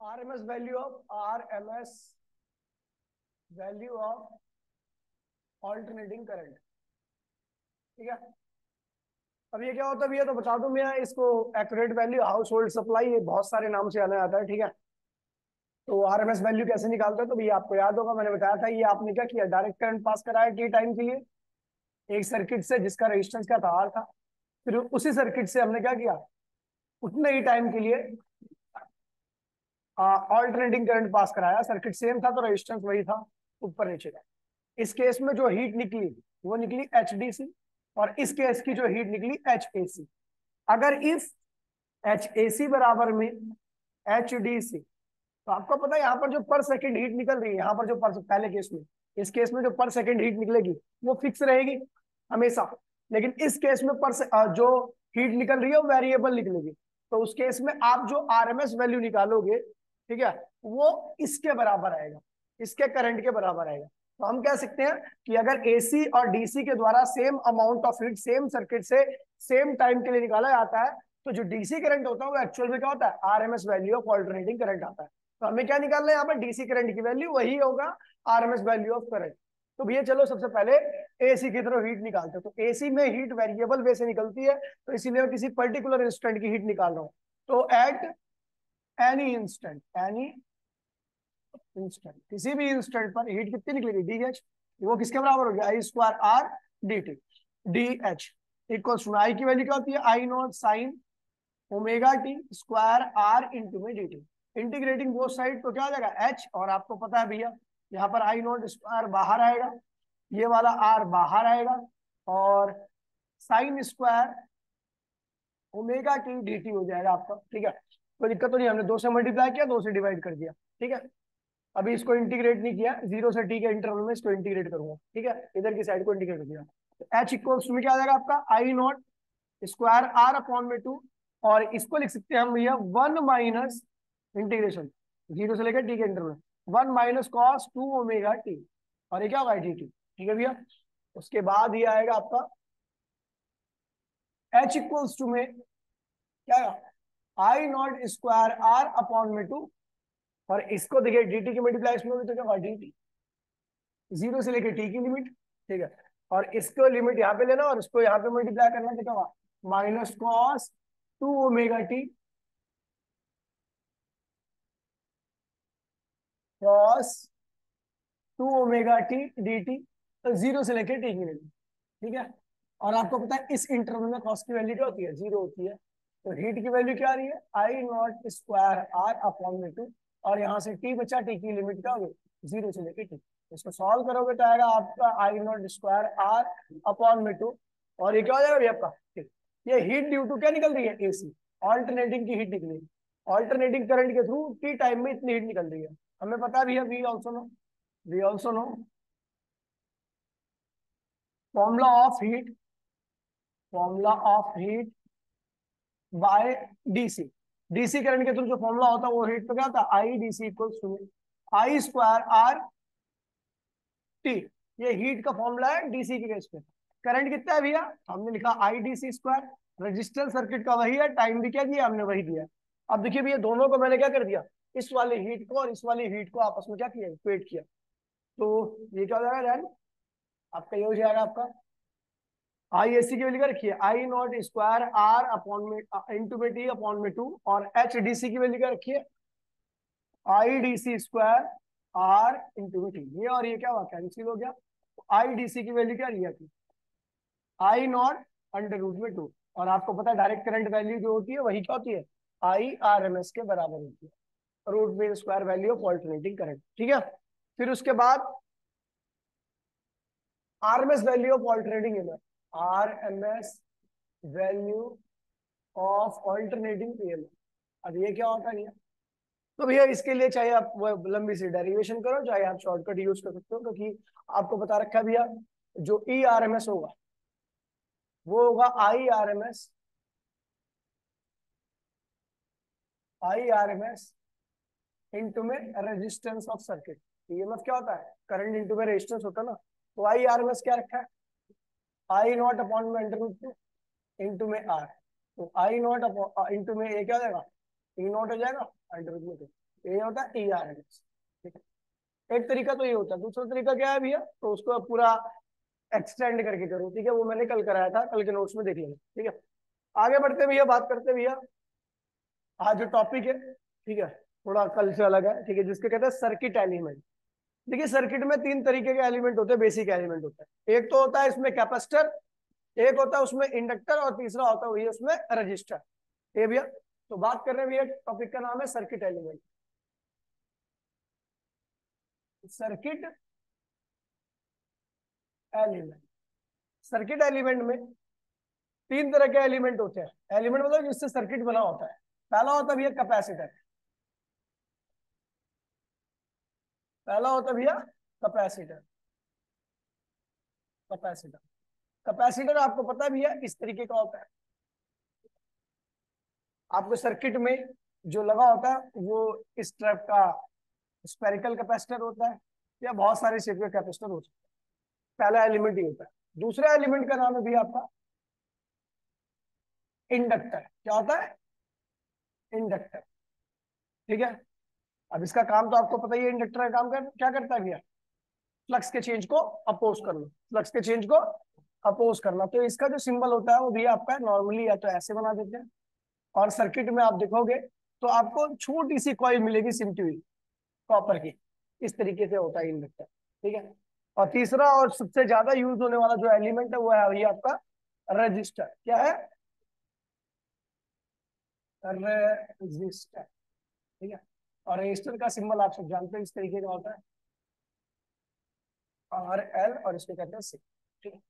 RMS value of RMS value of alternating current. ठीक है? अब ये क्या होता है भैया? तो बता दूँ मैं इसको accurate value household supply ये बहुत सारे नाम से आने आता है, ठीक है? तो आरएमएस वैल्यू कैसे निकालते हैं? तो भैया, आपको याद होगा, मैंने बताया था, ये आपने क्या किया? डायरेक्ट करंट पास कराया टी टाइम के लिए। एक सर्किट से जिसका रेजिस्टेंस क्या था आर था, फिर उसी सर्किट से हमने क्या किया? उतने ही टाइम के लिए ऑल्टरनेटिंग करंट पास कराया सर्किट सेम था तो रेजिस्टेंस वही था ऊपर नीचे का इस केस में जो हीट निकली वो निकली एच और इस केस की जो हीट निकली एचएसी अगर इस एच बराबर में एचडीसी तो आपको पता है यहाँ पर जो पर सेकंड हीट निकल रही है यहाँ पर जो पर पहले केस में इस केस में जो पर सेकंड हीट निकलेगी वो फिक्स रहेगी हमेशा। लेकिन इस केस में पर से, जो हीट निकल रही है वो वेरिएबल निकलेगी। तो उस केस में आप जो आरएमएस वैल्यू निकालोगे ठीक है? वो इसके बराबर आएगा, इसके करंट के बराबर आएगा। तो हम कह सकते हैं कि अगर एसी और डीसी के द्वारा same amount of heat same circuit से सेम टाइम के लिए निकाला जाता है तो जो डीसी करंट होता है, वो एक्चुअल में क्या होता है? RMS value of alternating current आता है। तो हमें क्या निकालना है यहाँ पर? डीसी करंट की वैल्यू वही होगा आरएमएस वैल्यू ऑफ़ करंट तो भैया चलो सबसे पहले एसी की तरफ़ हीट निकालते हैं। तो एसी में हीट वेरिएबल वे से निकलती है तो इसीलिए मैं किसी पर्टिकुलर इंस्टेंट की हीट निकाल रहा हूँ। तो at any instant any instant किसी भी इंस्टेंट पर हीट कितनी निकलेगी डी एच वो किसके बराबर हो गया? I square R D T D H equal to I की वैल्यू क्या होती है? I not sine omega T square R into में डी टी इंटीग्रेटिंग वो साइड तो क्या हो जाएगा? एच और आपको पता है भैया, यहाँ पर आई नॉट स्क्वायर बाहर आएगा। ये वाला आर बाहर आएगा और sine square omega T D T हो जाएगा आपका। ठीक है? कोई दिक्कत तो नहीं हमने दो से मल्टीप्लाई किया, दो से डिवाइड कर दिया, ठीक है? अभी इसको इंटीग्रेट नहीं किया ज़ीरो से टी के इंटरवल में इसको इंटीग्रेट करूँगा, ठीक है? इधर की साइड को इंटीग्रेट किया एच इक्वल्स टू में क्या आ जाएगा आपका? I not square R upon में टू और इसको लिख सकते हैं हम भैया वन माइनस इंटीग्रेशन ज़ीरो से लेकर टी के interval one minus cos two omega T और ये क्या होगा? टी टी ठीक है भैया? उसके बाद ये आएगा आपका एच इक्वल्स टू में क्या I not square R upon में टू और इसको देखिए टी की मल्टीप्लाई इसमें भी तो क्या होगा? टी ज़ीरो से लेके टी की लिमिट ठीक है? और इसको लिमिट यहाँ पे लेना और इसको यहाँ पे मल्टीप्लाई करना तो क्या होगा? Minus cos two omega T cos two omega T D T zero से लेके टी की लिमिट ठीक है? और आपको पता है इस इंटरवल में कॉस की वैल्यू क्या होती है? ज़ीरो होती है। तो हीट की वैल्यू क्या आ रही है? I not square R upon में टू और यहाँ से टी बचा टी की लिमिट क्या होगी? ज़ीरो से लेके टी इसको सॉल्व करोगे तो आएगा आपका I not square R upon में टू और ये क्या हो जाएगा आपका? ये हीट ड्यू टू क्या निकल रही है? एसी ऑल्टरनेटिंग की हीट निकली। ऑल्टरनेटिंग करंट के थ्रू टी टाइम में इतनी हीट निकल रही है। हमें पता भी है we also know we also know formula of heat formula of heat by DC DC current के थ्रू जो फॉर्मूला होता है, वो हीट तो क्या होता है? I DC equal to I square R T ये हीट का फॉर्मूला है डीसी के केस पे। करंट कितना है भैया? हमने लिखा I D C square resistor circuit का वही है टाइम भी क्या दिया? हमने वही दिया। अब देखिए भैया, दोनों को मैंने क्या कर दिया? इस वाले हीट को और इस वाले हीट को आपस में क्या किया? इक्वेट किया। तो ये क्या हो जाएगा आपका ये हो जाएगा आपका। आई एस सी की वैल्यू क्या रखिए I not square R upon में इंटू में टी अपॉन में टू और एच डी सी की वैल्यू क्या रखिए I D C square R into में टी ये और ये क्या हुआ? कैंसिल हो गया। आई डी सी की वैल्यू क्या लिया थी आई नॉट अंडर रूट में टू और आपको पता है डायरेक्ट करंट वैल्यू जो होती है, वही क्या होती है? आई आर एम एस के बराबर होती है। Root mean square value of alternating current ठीक है? फिर उसके बाद RMS value of alternating EMF RMS value of alternating EMF अब ये क्या होता है? तो भैया, इसके लिए चाहे आप लंबी सी डेरिवेशन करो, चाहे आप शॉर्टकट यूज़ कर सकते हो, क्योंकि आपको बता रखा भैया, जो ई आर एम एस होगा, वो होगा I R M S I R M S into में रेजिस्टेंस ऑफ़ सर्किट ईएमएफ क्या होता है? करंट इंटू में रेजिस्टेंस होता है ना? तो आई आर एम एस क्या रखा है? आई नॉट अपॉन में अंडर रूट टू इंटू में आर तो आई नॉट अपॉन इंटू में ए क्या हो जाएगा? ई नॉट हो जाएगा? अंडर में ये होता है ई आर ठीक है एक तरीका तो ये होता है। दूसरा तरीका क्या है भैया? तो उसको पूरा एक्सटेंड करके करो, ठीक है? वो मैंने कल कराया था, कल के नोट्स में देख लेना, ठीक है? आगे बढ़ते भैया, बात करते भैया। आज जो टॉपिक है, ठीक है? थोड़ा कल से अलग है, ठीक है? जिसके कहते हैं सर्किट एलिमेंट देखिए सर्किट में तीन तरीके के एलिमेंट होते हैं बेसिक एलिमेंट होता है। एक तो होता है इसमें कैपेसिटर एक होता है उसमें इंडक्टर और तीसरा होता है उसमें रजिस्टर ये भैया तो बात कर रहे हैं भैया टॉपिक का नाम है circuit element circuit element circuit element में तीन तरह के एलिमेंट होते हैं। एलिमेंट मतलब जिससे सर्किट बना होता है। पहला होता है भैया कैपेसिटर पहला होता है भैया कैपेसिटर। कैपेसिटर। कैपेसिटर आपको पता है भैया इस तरीके का होता है? आपको सर्किट में जो लगा होता है वो इस टाइप का स्पेरिकल कैपेसिटर होता है या बहुत सारे शेप के कैपेसिटर होते हैं। पहला एलिमेंट ही होता है। दूसरा एलिमेंट का नाम है भैया आपका इंडक्टर क्या होता है? इंडक्टर ठीक है? अब इसका काम तो आपको पता ही है इंडक्टर का काम कर, क्या करता है भैया? फ्लक्स के चेंज को अपोज करना फ्लक्स के चेंज को अपोज करना। तो इसका जो सिंबल होता है वो भी आपका नॉर्मली या तो ऐसे बना देते हैं। और सर्किट में आप देखोगे तो आपको छोटी सी कॉइल मिलेगी सिमटी हुई कॉपर की। इस तरीके से होता है इंडक्टर ठीक है? और तीसरा और सबसे ज़्यादा यूज़ होने वाला जो एलिमेंट है वो है ये आपका रजिस्टर। क्या है? रजिस्टर ठीक है? और रजिस्टर का सिंबल आप सब जानते हैं, इस तरीके का होता है। आर एल और इसको कहते हैं सी ठीक है?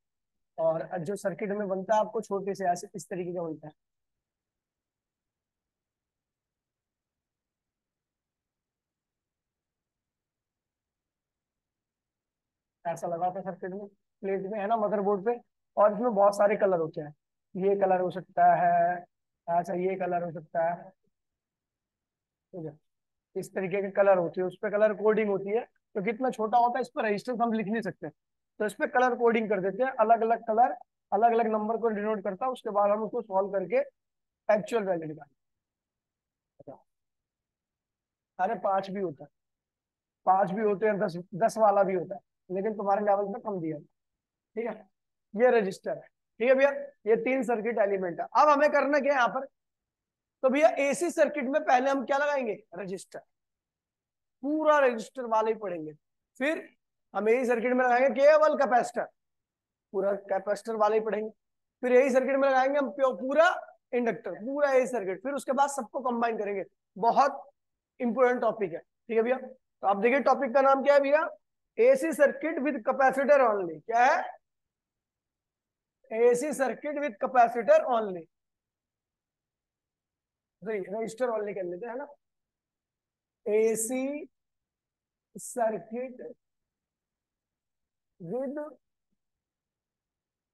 और जो सर्किट में बनता है आपको छोटे से ऐसे, इस तरीके का बनता है। ऐसा लगा था सर्किट में प्लेट में, है ना मदरबोर्ड पे? और इसमें बहुत सारे कलर होते हैं। ये कलर हो सकता है अच्छा ये कलर हो सकता है। ठीक है। इस तरीके के कलर होते हैं, उस पर कलर कोडिंग होती है तो कितना छोटा होता है, इस पर रजिस्टर हम लिख नहीं सकते। तो इस पर कलर कोडिंग कर देते हैं अलग अलग कलर अलग अलग नंबर को डिनोट करता है, उसके बाद हम उसको सॉल्व करके एक्चुअल वैल्यू निकाल अरे, पाँच भी होता है। पाँच भी होते हैं, दस दस वाला भी होता है, लेकिन तुम्हारे लेवल पे कम दिया ठीक है? ये रजिस्टर है। ठीक है भैया? ये तीन सर्किट एलिमेंट है। अब हमें करना क्या है यहाँ पर? तो भैया एसी सर्किट में पहले हम क्या लगाएँगे? रजिस्टर पूरा रजिस्टर वाले ही पढ़ेंगे फिर हम यही सर्किट में लगाएँगे केवल कैपेसिटर पूरा कैपेसिटर वाले ही पढ़ेंगे फिर यही सर्किट में लगाएँगे हम पूरा इंडक्टर पूरा यही सर्किट फिर उसके बाद सबको कंबाइन करेंगे। बहुत इंपोर्टेंट टॉपिक है। ठीक है भैया? तो आप देखिए टॉपिक का नाम क्या है भैया? AC circuit with capacitor only क्या है? AC circuit with capacitor only resistor only कर लेते, हैं ना? AC circuit with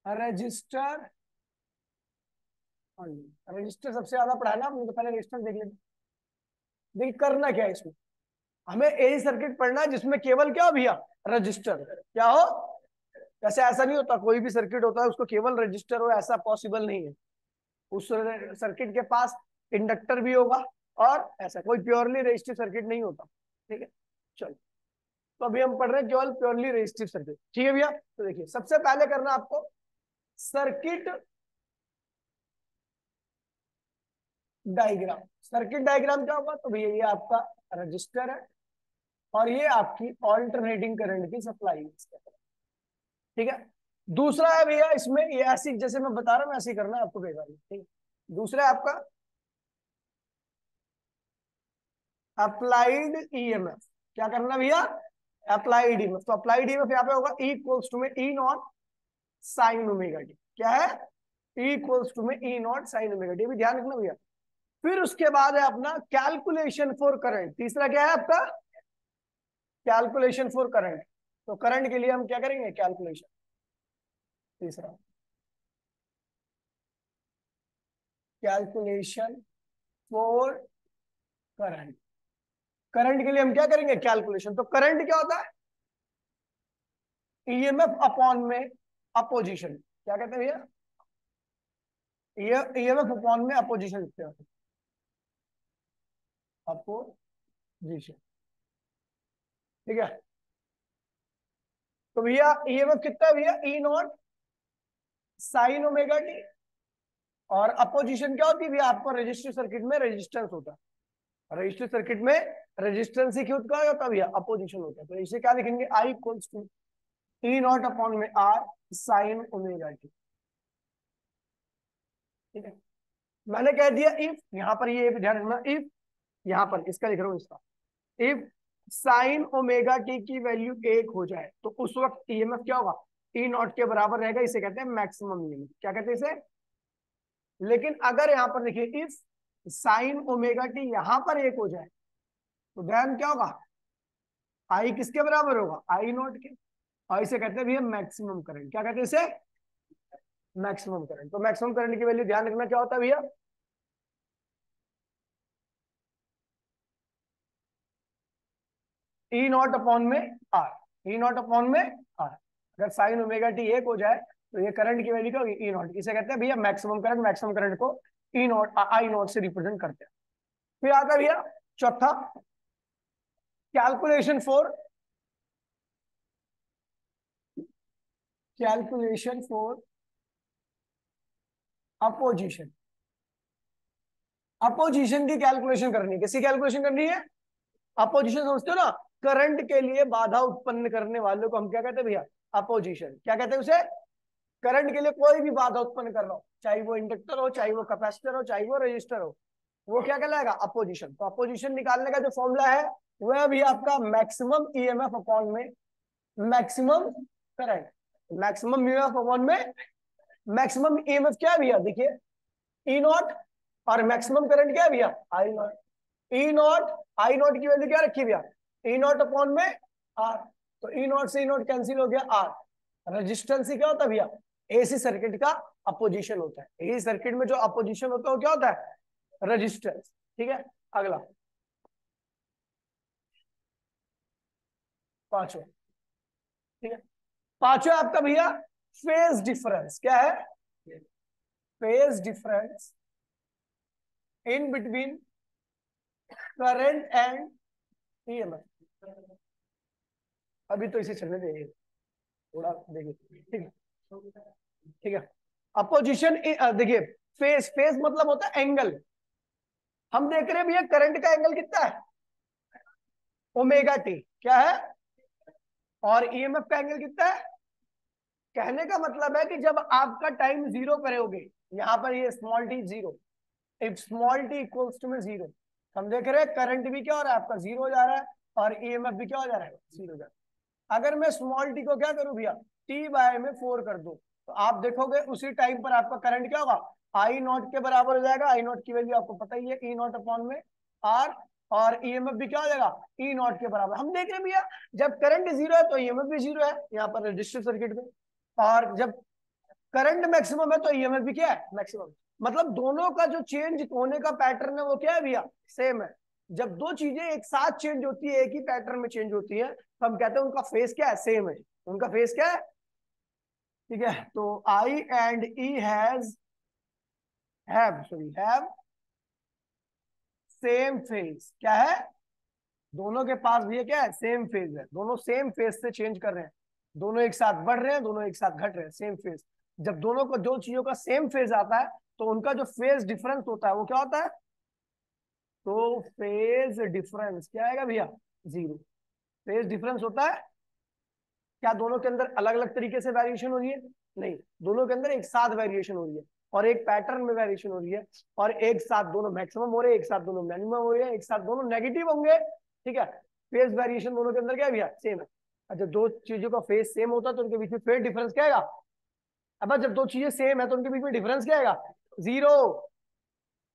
resistor resistor सबसे ज़्यादा पढ़ा ना तो पहले रजिस्टर देख लेते। देखिए, करना क्या है इसमें? हमें एसी सर्किट पढ़ना है, जिसमें केवल क्या भैया? रजिस्टर क्या हो? वैसे ऐसा नहीं होता, कोई भी सर्किट होता है, उसको केवल रजिस्टर हो, ऐसा पॉसिबल नहीं है। उस सर्किट के पास इंडक्टर भी होगा और ऐसा कोई प्योरली रजिस्टिव सर्किट नहीं होता, ठीक है? चलो तो अभी हम पढ़ रहे हैं केवल प्योरली रजिस्टिव सर्किट, ठीक है भैया? तो देखिए, सबसे पहले करना आपको सर्किट डायग्राम। सर्किट डायग्राम क्या होगा? तो भैया, ये आपका रजिस्टर है और ये आपकी ऑल्टरनेटिंग करंट की सप्लाई ठीक है? दूसरा है भैया, इसमें ये ऐसी, जैसे मैं बता रहा हूँ, ऐसे करना है आपको बेकार, ठीक है? दूसरा है आपका अप्लाइड ईएमएफ क्या करना भैया? अप्लाइड ईएमएफ तो अप्लाइड ईएमएफ यहाँ पे होगा इक्वल्स टू में E naught sine omega t क्या है? इक्वल्स टू में E naught sine omega t भी ध्यान रखना भैया। फिर उसके बाद है अपना कैलकुलेशन फॉर करंट तीसरा क्या है आपका? कैलकुलेशन फॉर करंट तो करंट के लिए हम क्या करेंगे? कैलकुलेशन तीसरा। कैलकुलेशन फॉर करंट करंट के लिए हम क्या करेंगे? कैलकुलेशन तो करंट क्या होता है? ईएमएफ अपॉन में अपोजिशन क्या कहते हैं भैया? ईएमएफ अपॉन में अपोजिशन लिखते हैं। अपोजिशन ठीक है? तो भैया ईएमएफ कितना भैया? E naught sine omega t और अपोजिशन क्या होती है भैया? आपको रजिस्टर सर्किट में रेजिस्टेंस होता है। रजिस्टर सर्किट में रेजिस्टेंस ही खुद का है भैया अपोजिशन होता है। तो इसे क्या लिखेंगे? I equals to E naught upon में आर साइन ओमेगा टी ठीक है? मैंने कह दिया इफ़ यहाँ पर ये ध्यान रखना इफ़ यहाँ पर, इसका लिख रहा हूँ इसका। इफ़ साइन ओमेगा टी की वैल्यू एक हो जाए तो उस वक्त ईएमएफ क्या होगा? ई नॉट के बराबर रहेगा, इसे कहते हैं मैक्सिमम ईएमएफ क्या कहते हैं इसे? लेकिन अगर यहाँ पर देखिए इफ़ साइन ओमेगा टी यहाँ पर एक हो जाए तो देन क्या होगा? आई किसके बराबर होगा? आई नॉट के। और इसे कहते हैं भैया मैक्सिमम करंट क्या कहते हैं इसे? मैक्सिमम करंट तो मैक्सिमम करंट की वैल्यू ध्यान रखना क्या होता है भैया? ई नॉट अपॉन में आर ई नॉट अपॉन में आर अगर साइन ओमेगा टी एक हो जाए तो ये करंट की वैल्यू क्या होगी? ई नॉट इसे कहते हैं भैया मैक्सिमम करंट मैक्सिमम करंट को ई नॉट आई नॉट से रिप्रेजेंट करते हैं। फिर आता है भैया चौथा। Calculation for calculation for opposition opposition की कैलकुलेशन करनी किसी कैलकुलेशन करनी है? अपोजिशन समझते हो ना? करंट के लिए बाधा उत्पन्न करने वालों को हम क्या कहते हैं भैया? अपोजिशन क्या कहते हैं उसे? करंट के लिए कोई भी बाधा उत्पन्न कर रहा हो, चाहे वो इंडक्टर हो, चाहे वो कैपेसिटर हो, चाहे वो रजिस्टर हो, वो क्या कहलाएगा? अपोजिशन तो अपोजिशन निकालने का जो फॉर्मूला है वह भी आपका मैक्सिमम ईएमएफ अपॉन में maximum current maximum EMF upon में मैक्सिमम ईएमएफ क्या भैया? देखिए ई नॉट और मैक्सिमम करंट क्या भैया? I naught E naught I naught की वैल्यू क्या रखी भैया? ई नॉट अपॉन में आर तो ई नॉट से ई नॉट कैंसिल हो गया आर रेजिस्टेंस क्या होता है भैया? एसी सर्किट का अपोजिशन होता है. एसी सर्किट में जो अपोजिशन होता है, वो क्या होता है? रेजिस्टेंस ठीक है? अगला. पांचवा। ठीक है? पांचवा आपका भैया फ़ेज़ डिफरेंस क्या है? Phase difference in between current and EMF अभी तो इसे चलने देंगे। थोड़ा देखिए ठीक है? ठीक है? अपोजिशन देखिए फेस फेस मतलब होता है एंगल हम देख रहे हैं भैया करंट का एंगल कितना है? ओमेगा टी क्या है? और ईएमएफ का एंगल कितना है? कहने का मतलब है कि जब आपका टाइम ज़ीरो पर होगे यहाँ पर ये small t zero if small t equals to में ज़ीरो हम देख रहे हैं करंट भी क्या हो रहा है, आपका ज़ीरो जा रहा है और ईएमएफ भी क्या हो जा रहा है ज़ीरो जा रहा है। अगर मैं स्मॉल टी को क्या करूँ भैया? टी बाय में फोर कर दू। तो आप देखोगे उसी टाइम पर आपका करंट क्या होगा? आई नॉट के बराबर हो जाएगा। आई नॉट की वैल्यू आपको पता ही है ई नॉट अपॉन में आर और ईएमएफ भी क्या हो जाएगा? ई नॉट के बराबर। हम देख रहे भैया, जब करंट ज़ीरो है तो ईएमएफ भी ज़ीरो है, यहाँ पर रजिस्टर सर्किट में और जब करंट मैक्सिमम है तो ईएमएफ भी क्या है? मैक्सिमम मतलब दोनों का जो चेंज होने का पैटर्न है वो क्या है भैया? सेम है। जब दो चीज़ें एक साथ चेंज होती है, एक ही पैटर्न में चेंज होती है तो हम कहते हैं उनका फेस क्या है? सेम है। उनका फेस क्या है? ठीक है? तो I and E has have sorry have same phase क्या है? दोनों के पास भी क्या? है सेम फ़ेज़ है। दोनों सेम फ़ेज़ से चेंज कर रहे हैं। दोनों एक साथ बढ़ रहे हैं, दोनों एक साथ घट रहे हैं। सेम फ़ेज़ जब दोनों को, दो चीज़ों का सेम फ़ेज़ आता है तो उनका जो फ़ेज़ डिफरेंस होता है, वो क्या होता है? तो फ़ेज़ डिफरेंस क्या आएगा भैया? ज़ीरो फ़ेज़ डिफरेंस होता है, क्या दोनों के अंदर अलग अलग तरीके से वेरिएशन हो रही है? नहीं. दोनों के अंदर एक साथ वेरिएशन हो रही है। और एक पैटर्न में वेरिएशन हो रही है। और एक साथ दोनों मैक्सिमम हो रहे हैं, एक साथ दोनों मिनिमम हो रहे हैं, एक साथ दोनों नेगेटिव होंगे। ठीक है? फ़ेज़ वेरिएशन दोनों के अंदर क्या भैया? सेम है। अच्छा दो चीज़ों का फ़ेज़ सेम होता है तो उनके बीच में फ़ेज़ डिफरेंस क्या आएगा? अब जब दो चीज़ें सेम है तो उनके बीच में डिफरेंस क्या आएगा? ज़ीरो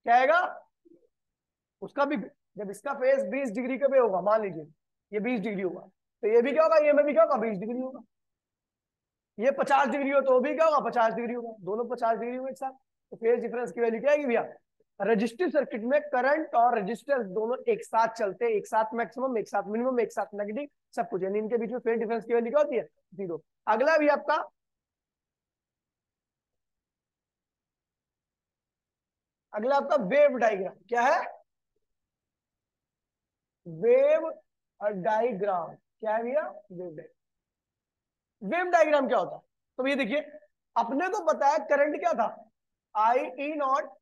क्या आएगा? उसका भी, जब इसका फेस 20 डिग्री के पे होगा, मान लीजिए, ये 20 डिग्री होगा तो ये भी क्या होगा? ये में भी क्या होगा? 20 डिग्री होगा। ये 50 डिग्री हो तो भी क्या होगा? 50 डिग्री होगा। दोनों 50 डिग्री होगा एक साथ। तो फेस डिफरेंस की वैल्यू क्या आएगी भैया? रजिस्टिव सर्किट में करंट और रजिस्टर दोनों एक साथ चलते हैं एक साथ मैक्सिमम एक साथ मिनिमम एक साथ नेगेटिव सब कुछ। यानी इनके बीच में फेस डिफरेंस की वैल्यू क्या होती है? ज़ीरो अगला भी आपका। अगला आपका वेव डायग्राम क्या है? वेव डाइग्राम क्या है भैया? वेव डाइग्राम वेव डाइग्राम क्या होता है? तो ये देखिए, अपने को है करंट क्या था? I E naught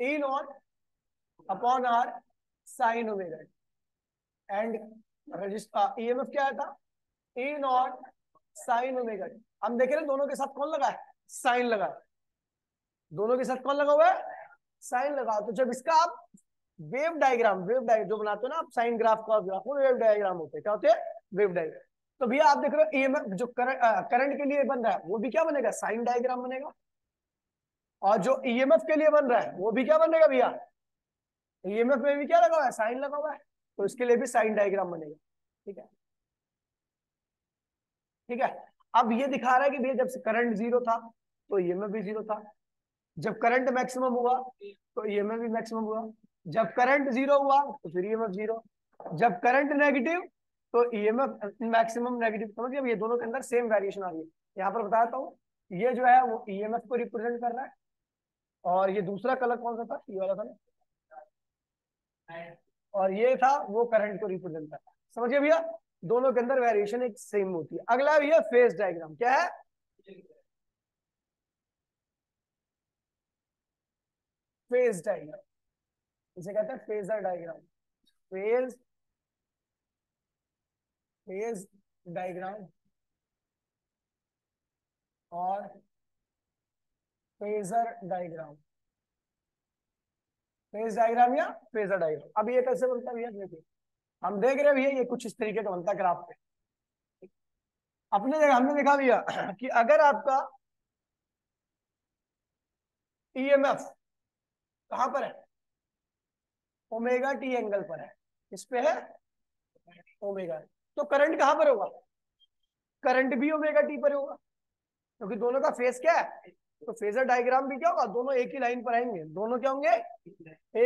E naught upon R sine omega and resistor EMF क्या आया था? ई नॉट साइन ओमेगा हम देख रहे दोनों के साथ कौन लगा है? साइन लगा है। दोनों के साथ कौन लगा हुआ है? साइन लगा तो जब इसका आप वेव डायग्राम वेव डायग्राम, जो बनाते हो ना आप, साइन ग्राफ का ग्राफ, वो वेव डायग्राम होते हैं, क्या होते हैं? Wave diagram. तो भैया आप देख रहे हो ईएमएफ जो करंट करंट के लिए बन रहा है, वो भी क्या बनेगा? साइन डायग्राम बनेगा। और जो ईएमएफ के लिए बन रहा है, वो भी क्या बनेगा भैया? ईएमएफ में भी क्या लगा हुआ है? साइन लगा हुआ है। तो इसके लिए भी साइन डायग्राम बनेगा। ठीक है? ठीक है? अब ये दिखा रहा है कि भैया जब करंट ज़ीरो था तो ईएमएफ भी ज़ीरो था। जब करंट मैक्सिमम हुआ तो ईएमएफ भी मैक्सिमम हुआ। जब करंट ज़ीरो हुआ तो फिर ईएमएफ ज़ीरो। जब करंट नेगेटिव तो ईएमएफ मैक्सिमम नेगेटिव समझ गए? ये दोनों के अंदर सेम वेरिएशन आ रही है। यहाँ पर बताता हूँ, ये जो है, वो ईएमएफ को रिप्रेजेंट कर रहा है। और ये दूसरा कलर कौन सा था? ये वाला कलर और ये था, वो करंट को रिप्रेजेंट कर रहा है। समझिए भैया? दोनों के अंदर वेरिएशन एक सेम होती है। अगला भैया फेस डायग्राम क्या है? फ़ेज़ डायग्राम इसे कहते हैं phasor diagram phase phase diagram और फेजर डायग्राम फ़ेज़ डायग्राम या फेजर डायग्राम अब ये कैसे बनता है भैया? हम देख रहे भैया, ये कुछ इस तरीके का बनता है ग्राफ पे। अपने जगह, हमने देखा भैया कि अगर आपका ईएमएफ e कहाँ पर है? ओमेगा टी एंगल पर है। इस पे है ओमेगा। तो करंट कहाँ पर होगा? करंट भी ओमेगा टी पर होगा। क्योंकि तो दोनों का फेस क्या है? तो फेजर डायग्राम भी क्या होगा? दोनों एक ही लाइन पर आएँगे। दोनों क्या होंगे?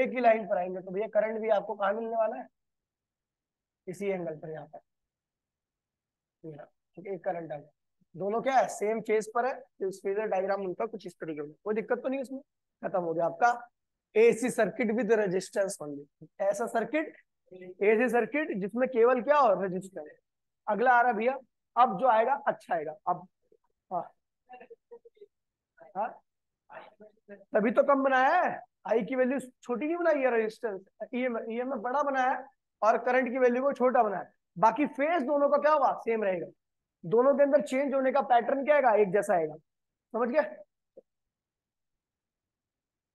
एक ही लाइन पर आएँगे। तो भैया, करंट भी आपको कहा मिलने वाला है? इसी एंगल पर यहाँ पर। ठीक है करंट आ गया दोनों क्या है? सेम फ़ेज़ पर है। तो फेजर डायग्राम उनका कुछ इस तरीके में कोई दिक्कत तो नहीं उसमें? खत्म हो गया आपका। AC circuit with resistance only ऐसा सर्किट एसी सर्किट जिसमें केवल क्या हो। रेजिस्टेंस अगला आ रहा भैया, अब जो आएगा अच्छा आएगा। अब हाँ। हाँ? तभी तो कम बनाया है। आई की वैल्यू छोटी नहीं बनाई है रेजिस्टेंस ई एम बड़ा बनाया है और करंट की वैल्यू को छोटा बनाया बाकी फेस दोनों का क्या होगा? सेम रहेगा। दोनों के अंदर चेंज होने का पैटर्न क्या आएगा? एक जैसा आएगा। समझ गया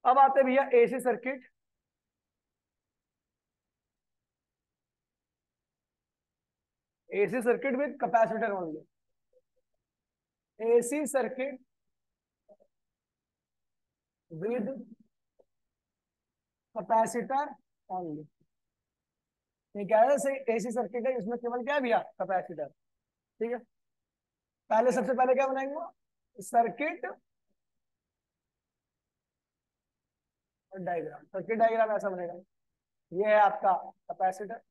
अब आते भैया AC circuit. AC circuit with capacitor only AC circuit with capacitor only क्या है? एसी सर्किट है, इसमें केवल क्या है भैया? कैपेसिटर। ठीक है? पहले, सबसे पहले क्या बनाएँगे? सर्किट डायग्राम सर्किट डायग्राम ऐसा बनेगा? ये है आपका कैपेसिटर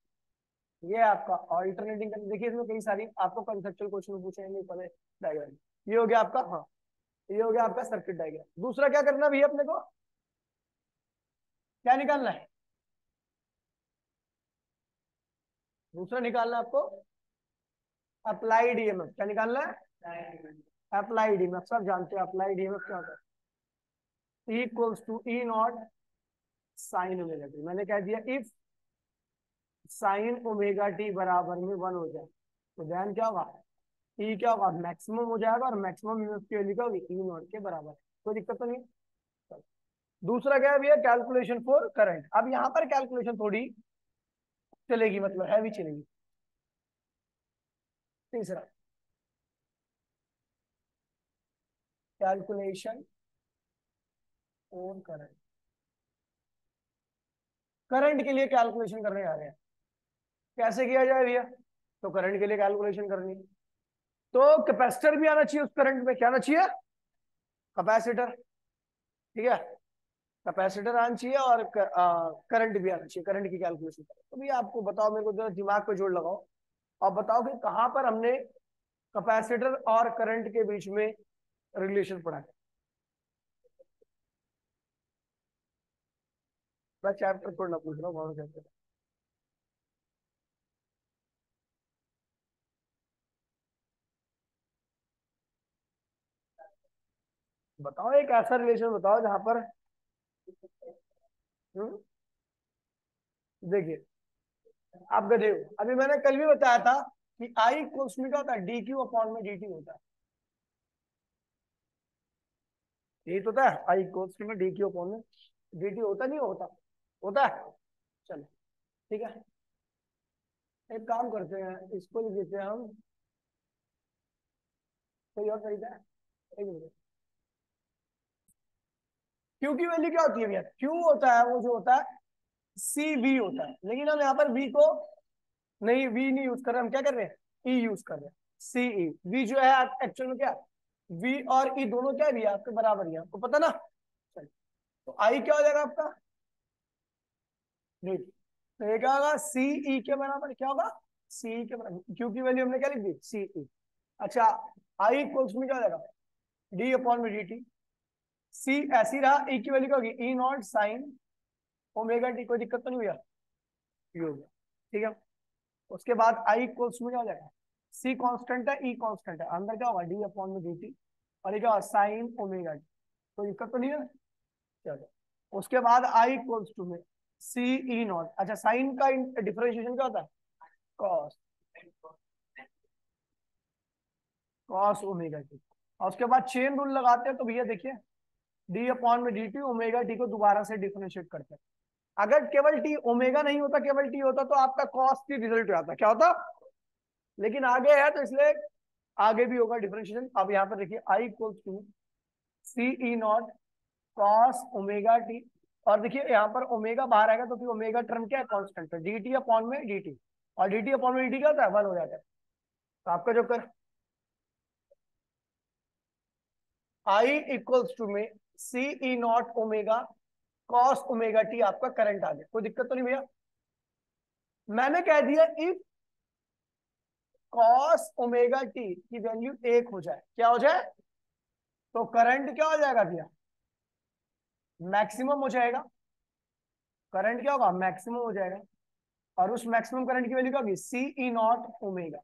ये है आपका ऑल्टरनेटिंग देखिए इसमें कई सारी, आपको कंसेप्चुअल क्वेश्चन पूछेंगे पहले डायग्राम ये हो गया आपका हाँ ये हो गया आपका सर्किट डायग्राम दूसरा क्या करना भैया अपने को? क्या निकालना है? दूसरा निकालना आपको? अप्लाइड ईएमएफ क्या निकालना है? अप्लाइड ईएमएफ सब जानते हैं अप्लाइड ईएमएफ क्या होता है? Equals to E naught sine omega t मैंने कह दिया इफ़ साइन ओमेगा टी बराबर में वन हो जाए तो ध्यान क्या होगा ई क्या होगा मैक्सिमम हो जाएगा और मैक्सिमम होगी? नॉट के बराबर। कोई दिक्कत तो नहीं? दूसरा क्या है भैया? कैलकुलेशन फॉर करंट अब यहाँ पर कैलकुलेशन थोड़ी चलेगी मतलब हैवी चलेगी। तीसरा। कैलकुलेशन और करंट करंट के लिए कैलकुलेशन करने जा रहे हैं। कैसे किया जाए भैया? तो करंट के लिए कैलकुलेशन करनी है। तो कैपेसिटर भी आना चाहिए उस करंट में। क्या आना चाहिए? कैपेसिटर ठीक है? कैपेसिटर आना चाहिए और करंट भी आना चाहिए। करंट की कैलकुलेशन तो भी आपको बताओ, मेरे को जरा दिमाग पे जोड़ लगाओ। और बताओ कि कहाँ पर हमने कैपेसिटर और करंट के बीच में रिलेशन पढ़ा है। मैं चैप्टर थोड़ा पूछ रहा हूँ चैप्टर बताओ, एक ऐसा रिलेशन बताओ जहाँ पर हम्म? देखिए, आप गधे हो। अभी मैंने कल भी बताया था कि आई इक्वल्स में क्या होता है डी क्यू अपॉन में डी टी होता है। यही तो होता है आई इक्वल्स में डी क्यू अपॉन में डी टी होता नहीं होता। होता है। चलो, ठीक है। एक काम करते हैं, इसको लिख देते हैं हम। कोई और तरीका है एक मिनट। क्यू की वैल्यू क्या होती है भैया? क्यू होता है, वो जो होता है सी वी होता है। लेकिन हम यहाँ पर वी को नहीं वी नहीं यूज़ कर रहे, हम क्या कर रहे हैं? ई e यूज़ कर रहे हैं। सी ई वी जो है एक्चुअल में क्या? वी और ई e दोनों क्या भी आपके बराबर ही आपको पता ना? तो आई क्या हो जाएगा आपका? तो ये क्या होगा? सी ई e के बराबर क्या होगा? सी के बराबर। क्यू की वैल्यू हमने क्या लिख दी? सी ई अच्छा आई इक्वल्स में क्या हो जाएगा? डी अपॉन में डी टी सी ऐसी रहा ई की वैल्यू क्या होगी? E naught sine omega t कोई दिक्कत तो नहीं हुआ हो गया। ठीक है? उसके बाद आई इक्वल्स में क्या हो जाएगा? सी कांस्टेंट है ई e कांस्टेंट है। अंदर क्या होगा? डी अपॉन में डी टी और ये क्या होगा? साइन ओमेगा टी कोई दिक्कत तो नहीं है? चलो। उसके बाद आई इक्वल्स टू में सी ई नॉट अच्छा साइन का डिफरेंशिएशन क्या होता है? कॉस कॉस ओमेगा टी और उसके बाद चेन रूल लगाते हैं तो भैया देखिए डी अपॉन में डी टी ओमेगा टी को दोबारा से डिफ्रेंशिएट करते हैं। अगर केवल टी ओमेगा नहीं होता, केवल टी होता तो आपका कॉस की रिज़ल्ट आता। क्या होता? लेकिन आगे है तो इसलिए आगे भी होगा डिफ्रेंशिएशन अब यहाँ पर देखिए I equal to C E naught cos omega t और देखिए यहाँ पर ओमेगा बाहर आएगा तो फिर ओमेगा टर्म क्या है? कॉन्स्टेंट है। डी अपॉन में डी और डी अपॉन में डी क्या होता है? वन हो जाता है। तो आपका जो कर आई इक्वल्स टू में C E naught omega cos omega t आपका करंट आ गया। कोई दिक्कत तो नहीं भैया? मैंने कह दिया इफ़ कॉस ओमेगा टी की वैल्यू एक हो जाए, क्या हो जाए? तो करंट क्या हो जाएगा भैया? मैक्सिमम हो जाएगा। करंट क्या होगा? मैक्सिमम हो जाएगा। और उस मैक्सिमम करंट की वैल्यू क्या होगी? सी ई नॉट ओमेगा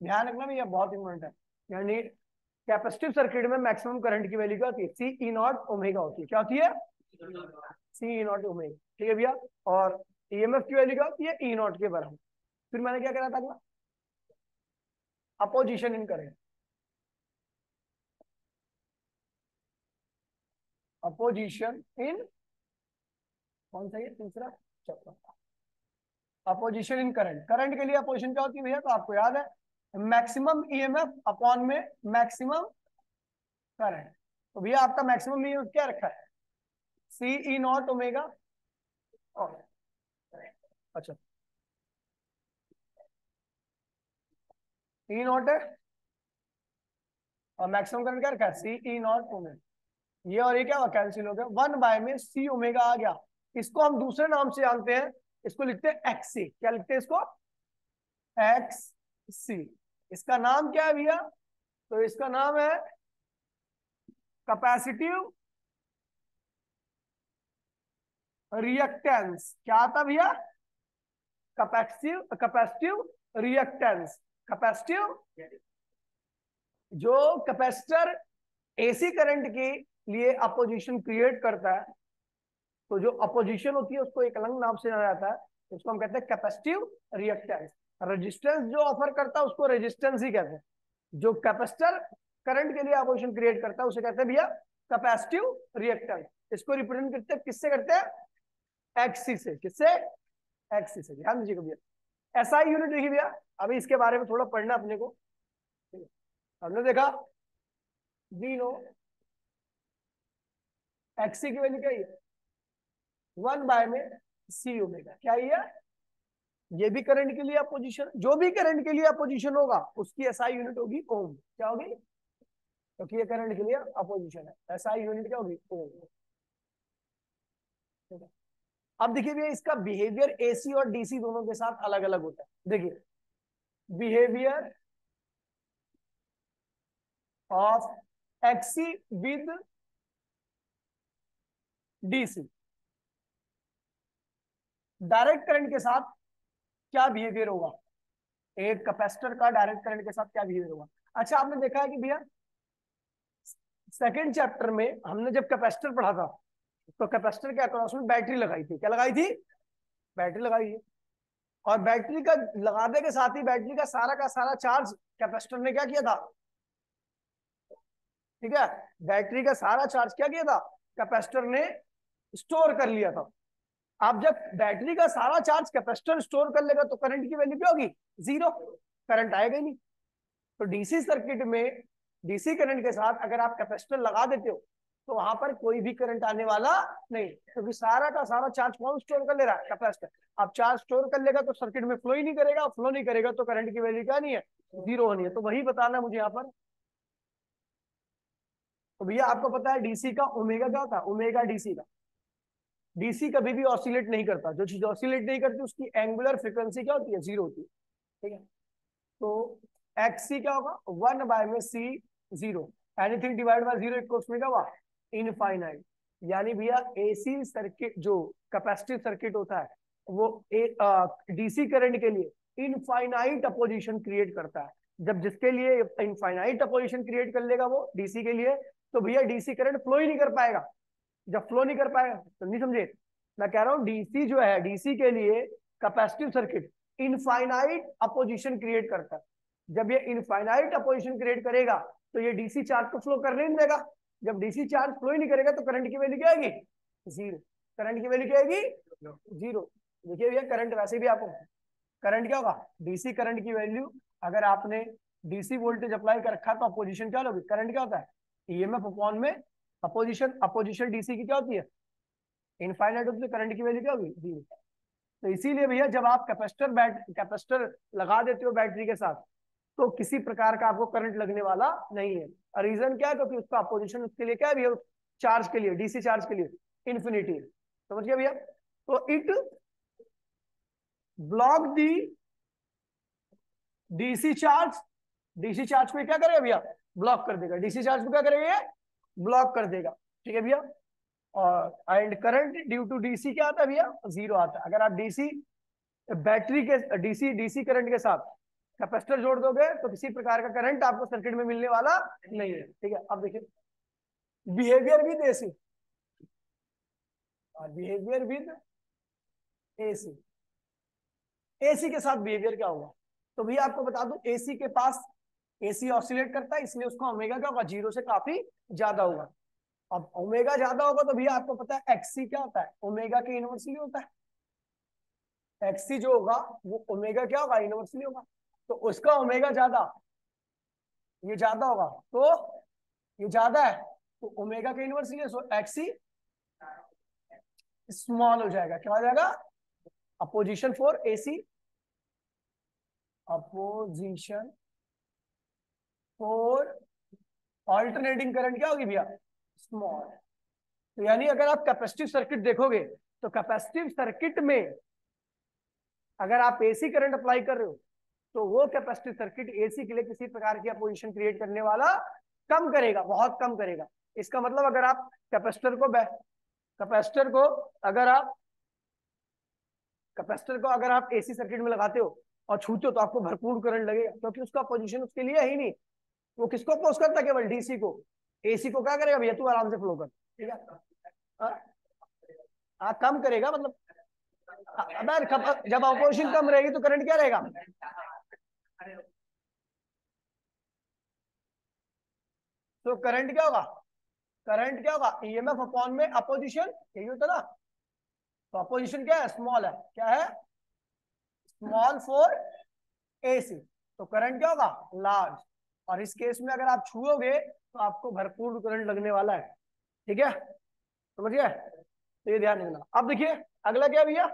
ध्यान रखना भैया, बहुत इंपॉर्टेंट है। यानी कैपेसिटिव सर्किट में मैक्सिमम करंट की वैल्यू क्या होती है? सी ई नॉट ओमेगा होती है। क्या होती है? सी ई नॉट ओमेगा ठीक है भैया? और ईएमएफ की वैल्यू क्या होती है? ई e नॉट के बराबर। फिर मैंने क्या करा था अगला? Opposition in current opposition in कौन सा ये तीसरा चौथा अपोजिशन इन करंट करंट के लिए अपोजिशन क्या होती है भैया? तो आपको याद है मैक्सिमम ईएमएफ अपॉन में मैक्सिमम करंट तो भैया आपका मैक्सिमम ईएमएफ क्या रखा है? सी ई नॉट ओमेगा अच्छा। ई e नॉट है। और मैक्सिमम करंट क्या रखा है? सी ई नॉट ओमेगा ये और ये क्या हुआ? कैंसिल हो गया। वन बाय में सी ओमेगा आ गया। इसको हम दूसरे नाम से जानते हैं। इसको लिखते हैं एक्स सी क्या लिखते हैं इसको? एक्स सी इसका नाम क्या है भैया? तो इसका नाम है कैपेसिटिव रिएक्टेंस क्या आता भैया? कैपेसिटिव कैपेसिटिव रिएक्टेंस कैपेसिटिव जो कैपेसिटर एसी करंट के लिए अपोजिशन क्रिएट करता है तो जो अपोजिशन होती है, उसको एक अलग नाम से जाना जाता है। उसको हम कहते हैं कैपेसिटिव रिएक्टेंस रेजिस्टेंस जो ऑफ़र करता है, उसको रेजिस्टेंस ही कहते हैं। जो कैपेसिटर करंट के लिए अपोजिशन क्रिएट करता है, उसे कहते हैं भैया कैपेसिटिव रिएक्टेंस इसको रिप्रेजेंट करते हैं, किससे करते हैं? एक्सी से। किससे? एक्सी से। ध्यान दीजिएगा भैया। एसआई यूनिट देखिए भैया, अभी इसके बारे में थोड़ा पढ़ना अपने को। हमने देखा वी नो एक्सी की वैल्यू क्या है? वन बाय में सी ओमेगा क्या है ये? भी करंट के लिए अपोजिशन जो भी करंट के लिए अपोजिशन होगा, उसकी एसआई यूनिट होगी ओम क्या होगी? क्योंकि ये करंट के लिए अपोजिशन है। एसआई यूनिट क्या होगी? ओम अब देखिए भैया, इसका बिहेवियर एसी और डीसी दोनों के साथ अलग अलग होता है। देखिए behaviour of XC with DC direct current के साथ क्या बिहेवियर होगा? एक कैपेसिटर का डायरेक्ट करंट के साथ क्या बिहेवियर होगा? अच्छा आपने देखा है कि भैया सेकेंड चैप्टर में हमने जब कैपेसिटर पढ़ा था तो कैपेसिटर के अक्रॉस में बैटरी लगाई थी। क्या लगाई थी? बैटरी लगाई थी और बैटरी का लगाने के साथ ही बैटरी का सारा का सारा चार्ज कैपेसिटर ने क्या किया था? ठीक है? बैटरी का सारा चार्ज क्या किया था? कैपेसिटर ने स्टोर कर लिया था। आप जब बैटरी का सारा चार्ज कैपेसिटर स्टोर कर लेगा तो करंट की वैल्यू क्या होगी? ज़ीरो। करंट आएगा ही नहीं। तो डीसी सर्किट में डीसी करंट के साथ अगर आप कैपेसिटर लगा देते हो तो वहाँ पर कोई भी करंट आने वाला नहीं, क्योंकि तो सारा का सारा चार्ज कौन स्टोर कर ले रहा है? कैपेसिटर। अब चार्ज स्टोर कर लेगा तो सर्किट में फ्लो ही नहीं करेगा, फ्लो नहीं करेगा तो करंट की वैल्यू क्या नहीं है? ज़ीरो होनी है। तो वही बताना मुझे यहाँ पर। तो भैया, आपको पता है डीसी का ओमेगा क्या है ओमेगा डीसी का। डीसी कभी भी ऑसिलेट नहीं करता। जो चीज़ ऑसिलेट नहीं करती, उसकी एंगुलर फ्रिक्वेंसी क्या होती है? ज़ीरो होती है। ठीक है? तो एक्स क्या होगा? वन बाय में C zero anything divide by zero equals infinite यानी भैया एसी सर्किट जो कैपेसिटिव सर्किट होता है, वो डीसी करंट के लिए इनफाइनाइट अपोजिशन क्रिएट करता है। जब जिसके लिए इनफाइनाइट अपोजिशन क्रिएट कर लेगा वो डीसी के लिए तो भैया डीसी करंट फ्लो ही नहीं कर पाएगा। जब फ्लो नहीं कर पाएगा तो नहीं समझे। मैं कह रहा हूँ डीसी जो है डीसी के लिए capacitive circuit infinite opposition create करता है। जब ये इनफाइनाइट अपोजिशन क्रिएट करेगा तो ये डीसी चार्ज को फ्लो करने नहीं देगा। जब डीसी चार्ज फ्लो ही नहीं करेगा तो करंट की वैल्यू क्या आएगी? ज़ीरो करंट की वैल्यू क्या आएगी? ज़ीरो देखिए भैया करंट वैसे भी आपको करंट क्या होगा? डीसी करंट की वैल्यू अगर आपने डीसी वोल्टेज अप्लाई कर रखा तो अपोजिशन क्या होगी करंट क्या होता है? ईएमएफ अपॉन में अपोजिशन अपोजिशन डीसी की क्या होती है? इनफाइनाइट होती है करंट की वैल्यू क्या होगी? ज़ीरो तो इसीलिए भैया, जब आप कैपेसिटर बैट कैपेसिटर लगा देते हो बैटरी के साथ तो किसी प्रकार का आपको करंट लगने वाला नहीं है। रीजन क्या है? क्योंकि उसका अपोजिशन उसके लिए क्या है भैया? चार्ज के लिए डीसी चार्ज के लिए इन्फिनिटी समझ गया भैया? तो it block the DC charge DC charge को क्या करेगा भैया? ब्लॉक कर देगा। डीसी चार्ज को क्या करेगा ब्लॉक कर देगा। ठीक है भैया? और and current due to DC क्या आता है भैया? ज़ीरो आता है। अगर आप डीसी बैटरी के डीसी डीसी करंट के साथ कैपेसिटर जोड़ दोगे तो किसी प्रकार का करंट आपको सर्किट में मिलने वाला नहीं है। ठीक है? अब देखिए behaviour with AC behaviour with AC AC के साथ बिहेवियर क्या होगा? तो भैया आपको बता दू एसी के पास एसी ऑसिलेट करता है, इसलिए उसको ओमेगा क्या होगा? ज़ीरो से काफ़ी ज़्यादा होगा। अब ओमेगा ज़्यादा होगा तो भैया आपको पता है एक्सी क्या होता है? ओमेगा के इनवर्सली होता है। एक्सी जो होगा, वो ओमेगा क्या होगा? इनवर्सली होगा। तो उसका ओमेगा ज़्यादा, ये ज़्यादा होगा। तो ये ज़्यादा है तो ओमेगा के इनवर्सली है सो एक्सी स्मॉल हो जाएगा। क्या हो जाएगा? Opposition for AC opposition for alternating current क्या होगी भैया? स्मॉल तो यानी अगर आप कैपेसिटिव सर्किट देखोगे तो कैपेसिटिव सर्किट में अगर आप एसी करंट अप्लाई कर रहे हो तो वो कैपेसिटिव सर्किट एसी के लिए किसी प्रकार की अपोजिशन क्रिएट करने वाला कम करेगा, बहुत कम करेगा। इसका मतलब अगर आप कैपेसिटर को कैपेसिटर को अगर आप कैपेसिटर को अगर आप एसी सर्किट में लगाते हो और छूते हो तो आपको भरपूर करंट लगेगा, क्योंकि उसका पोजीशन उसके लिए ही नहीं। वो किसको अपोज करता है केवल डीसी को? एसी को क्या करेगा भैया? तू आराम से फ्लो कर। ठीक है? कम करेगा मतलब? अगर जब अपोजिशन कम रहेगी तो करंट क्या रहेगा? तो करंट क्या होगा? करंट क्या होगा? ईएमएफ अपॉन में अपोजिशन यही होता ना? तो अपोजिशन क्या है? स्मॉल है। क्या है? स्मॉल फॉर एसी तो करंट क्या होगा? लार्ज और इस केस में अगर आप छुओगे तो आपको भरपूर करंट लगने वाला है। ठीक है? समझिए तो ये ध्यान रखना। अब देखिए, अगला क्या भैया?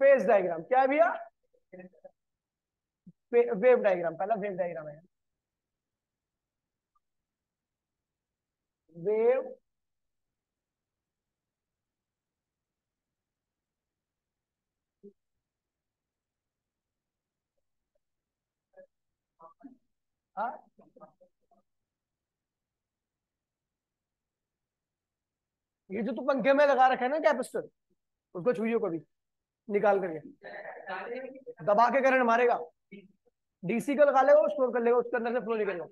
Phase diagram. क्या भैया? Wave diagram. पहला वेव डायग्राम है। वेव हाँ। ये जो तू पंखे में लगा रखा है ना कैपेसिटर, उसको छुइयो कभी, निकाल करके। दबा के करंट मारेगा। डीसी का लगा लेगा स्टोर कर लेगा, उसके अंदर से फ्लो निकलेगा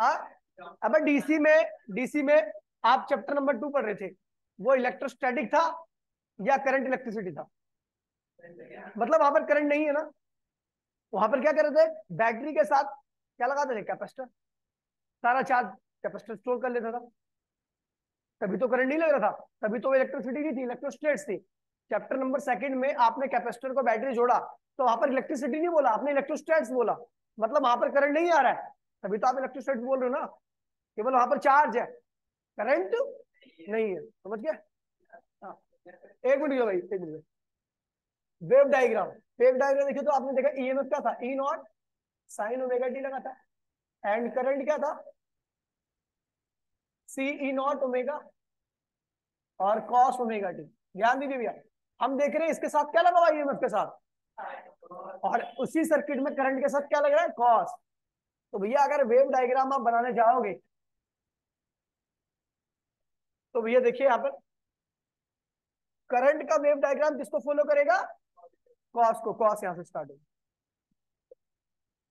हाँ? अब डीसी में डीसी में आप चैप्टर नंबर टू पढ़ रहे थे। वो इलेक्ट्रोस्टैटिक था या करंट इलेक्ट्रिसिटी था? मतलब वहाँ पर करंट नहीं है ना? वहाँ पर क्या कर रहे थे? बैटरी के साथ क्या लगाते थे कैपेसिटर? सारा चार्ज कैपेसिटर स्टोर कर लेता था। तभी तो करंट नहीं लग रहा था। तभी तो इलेक्ट्रिसिटी नहीं थी इलेक्ट्रोस्टेट्स थी। चैप्टर नंबर सेकंड में आपने कैपेसिटर को बैटरी जोड़ा तो वहाँ पर इलेक्ट्रिसिटी नहीं बोला, आपने इलेक्ट्रोस्टेट्स बोला। मतलब वहाँ पर करंट नहीं आ रहा है। तभी तो आप इलेक्ट्रोस्टेट्स बोल रहे हो ना। केवल वहाँ पर चार्ज है। करंट नहीं है। समझ गया? हाँ। एक मिनट भाई, एक minute wave diagram wave diagram देखिए तो आपने देखा ईएमएफ क्या था? E naught sine omega t लगा था। एंड करंट क्या था? सी ई नॉट ओमेगा और कॉस ओमेगा टी ध्यान दीजिए भैया, हम देख रहे हैं इसके साथ क्या लगा हुआ के साथ? और उसी सर्किट में करंट के साथ क्या लग रहा है? कॉस तो भैया, अगर वेव डायग्राम आप बनाने जाओगे तो भैया देखिए यहाँ पर करंट का वेव डायग्राम किसको फॉलो करेगा? कॉस को कॉस यहाँ से स्टार्ट होगा।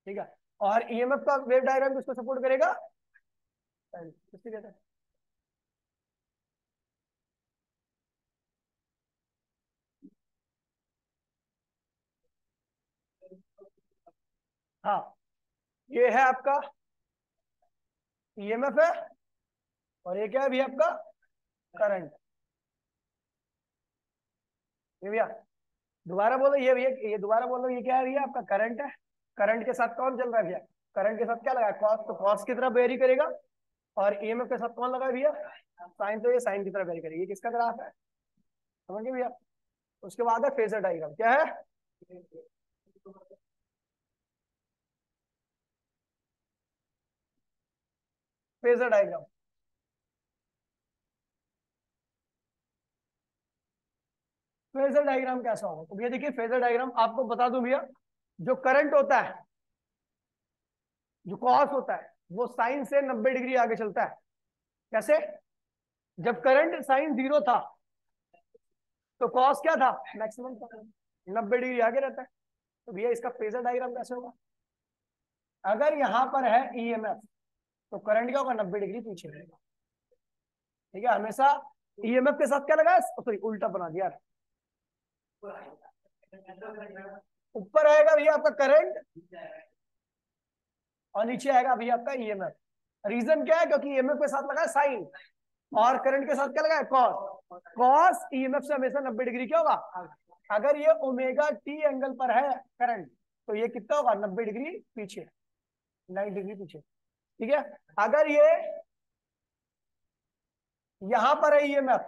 ठीक है? और ईएमएफ का वेव डायग्राम किसको सपोर्ट करेगा? हैं हाँ ये है आपका। ईएमएफ है और ये क्या है भी आपका? करंट ये भैया, दोबारा बोलो, ये भैया, ये दोबारा बोलो, ये क्या है भैया आपका? करंट है। करंट के साथ कौन चल रहा है भैया? करंट के साथ क्या लगा? कॉस तो कॉस की तरफ़ वेरी करेगा और ईएमएफ के साथ कौन लगा भैया? साइन तो ये साइन की तरफ़ वेरी करेगी। किसका ग्राफ है? समझ गए भैया? उसके बाद है फेजर डायग्राम क्या है? फेजर डायग्राम फेजर डायग्राम कैसा होगा? तो भैया देखिए फेजर डायग्राम आपको बता दूँ भैया जो करंट होता है, जो कॉस होता है, वो साइन से 90 डिग्री आगे चलता है। कैसे? जब करंट साइन ज़ीरो था तो कॉस क्या था? मैक्सिमम नब्बे डिग्री आगे रहता है। तो भैया इसका फेजर डायग्राम कैसे होगा? अगर यहाँ पर है ईएमएफ e तो करंट क्या होगा? नब्बे डिग्री पीछे रहेगा। ठीक है, हमेशा ईएमएफ e के साथ क्या लगा सॉरी, उल्टा बना दिया। ऊपर आएगा भैया आपका करंट और नीचे आएगा भैया आपका ईएमएफ रीजन क्या है? क्योंकि ईएमएफ के साथ लगा है साइन, और करंट के साथ क्या लगा है? कॉस कॉस ईएमएफ से हमेशा 90 डिग्री क्या होगा? अगर ये ओमेगा टी एंगल पर है करंट तो ये कितना होगा? 90 डिग्री पीछे 90 डिग्री पीछे. ठीक है? अगर ये यहाँ पर है ईएमएफ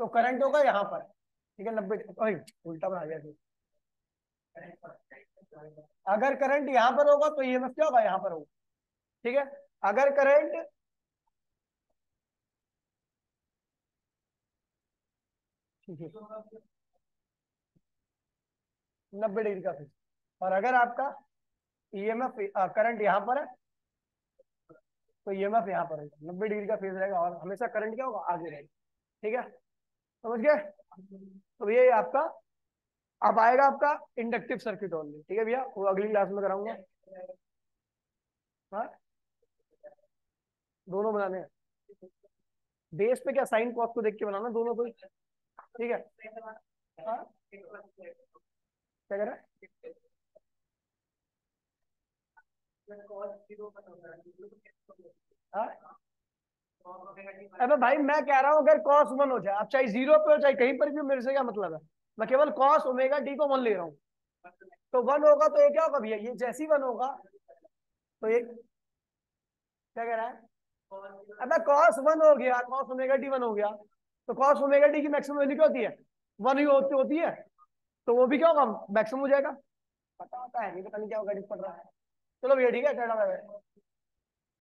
तो करंट होगा यहाँ पर. ठीक है? नब्बे उल्टा बना दिया अगर करंट यहाँ पर होगा तो ईएमएफ क्या होगा? यहाँ पर होगा। ठीक है? अगर करंट नब्बे डिग्री का फ़ेज़। और अगर आपका ईएमएफ करंट यहाँ पर है तो ईएमएफ यहाँ पर रहेगा नब्बे डिग्री का फ़ेज़ रहेगा और हमेशा करंट क्या होगा? आगे रहेगा। ठीक है? समझ गए? तो ये आपका अब आएगा आपका इंडक्टिव सर्किट ओनली ठीक है भैया? वो अगली क्लास में कराऊँगा। हाँ? दोनों बनाने हैं। बेस पे क्या साइन कॉस को देख के बनाना दोनों को ठीक है? हाँ? क्या कह रहा है? हाँ? अबे भाई, मैं कह रहा हूँ, अगर कॉस वन हो जाए, आप चाहे ज़ीरो पे हो, चाहे कहीं पर भी मेरे से क्या मतलब है? मैं केवल कॉस ओमेगा टी को वन ले रहा हूँ। तो वन होगा तो ये क्या होगा भैया? ये जैसी वन होगा तो ये क्या कह रहा है? अबे कॉस वन हो गया कॉस ओमेगा टी वन हो गया। तो कॉस ओमेगा टी की मैक्सिमम वैल्यू क्या होती है? वन ही होती होती है। तो वो भी क्या होगा? मैक्सिमम हो जाएगा। पता होता है नहीं पता नहीं क्या होगा पड़ रहा है। चलो भैया, ठीक है